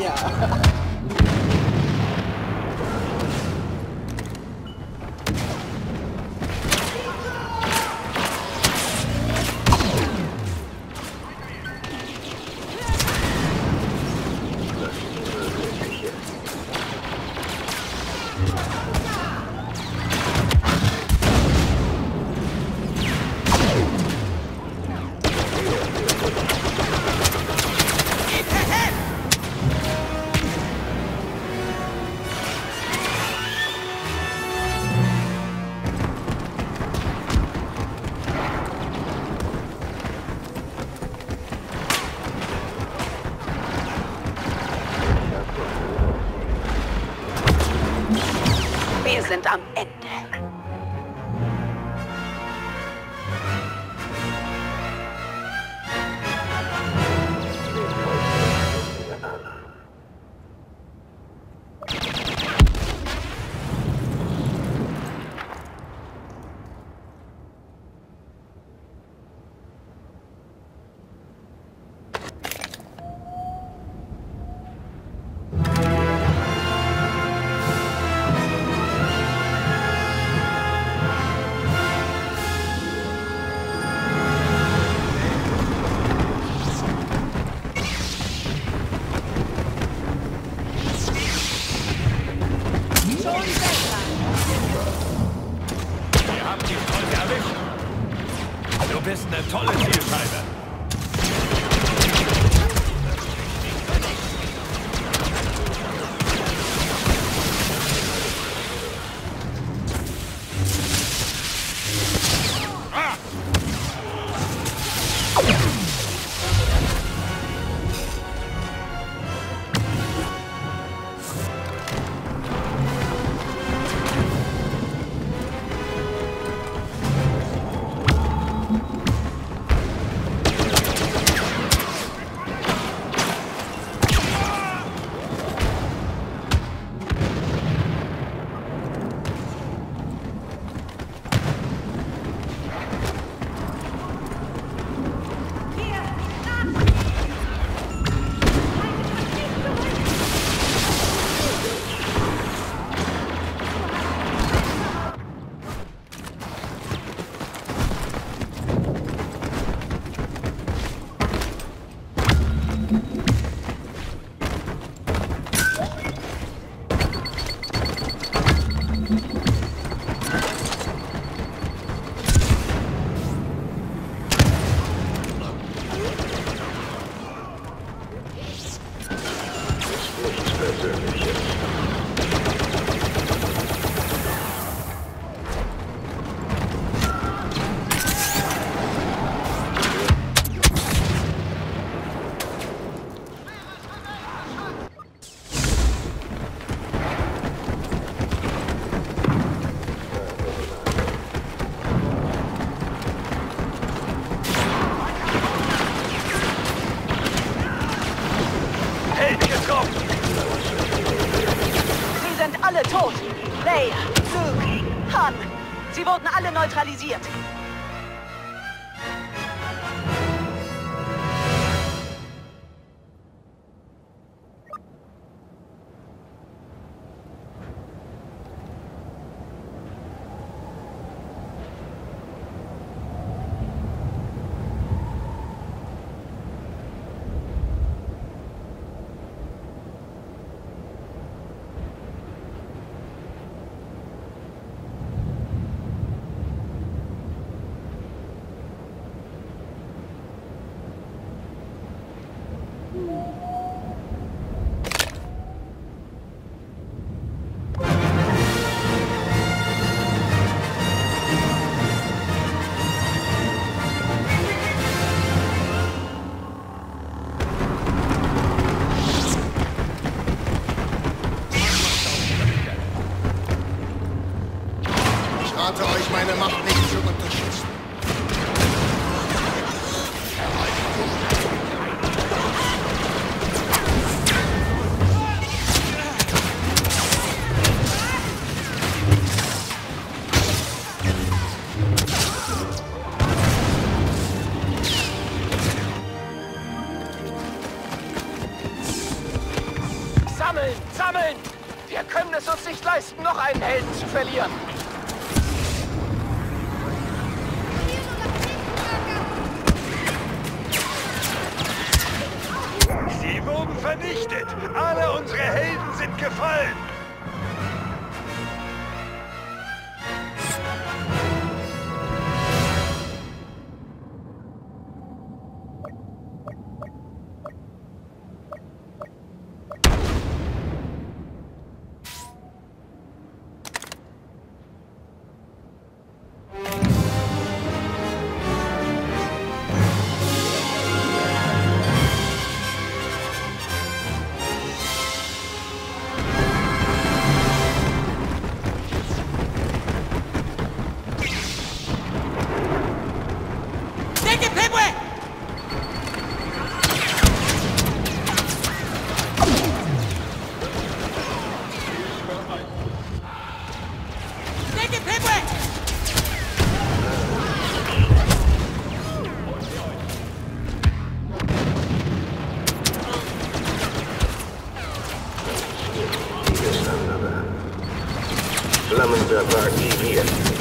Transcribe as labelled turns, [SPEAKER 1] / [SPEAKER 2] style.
[SPEAKER 1] yeah. some end. Neutralisiert.
[SPEAKER 2] nicht zu unterschätzen.
[SPEAKER 1] Sammeln! Sammeln! Wir können es uns nicht leisten, noch einen Helden zu verlieren.
[SPEAKER 3] Vernichtet. Alle unsere Helden sind gefallen.
[SPEAKER 4] Roger,
[SPEAKER 5] Park, here.